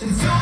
It's all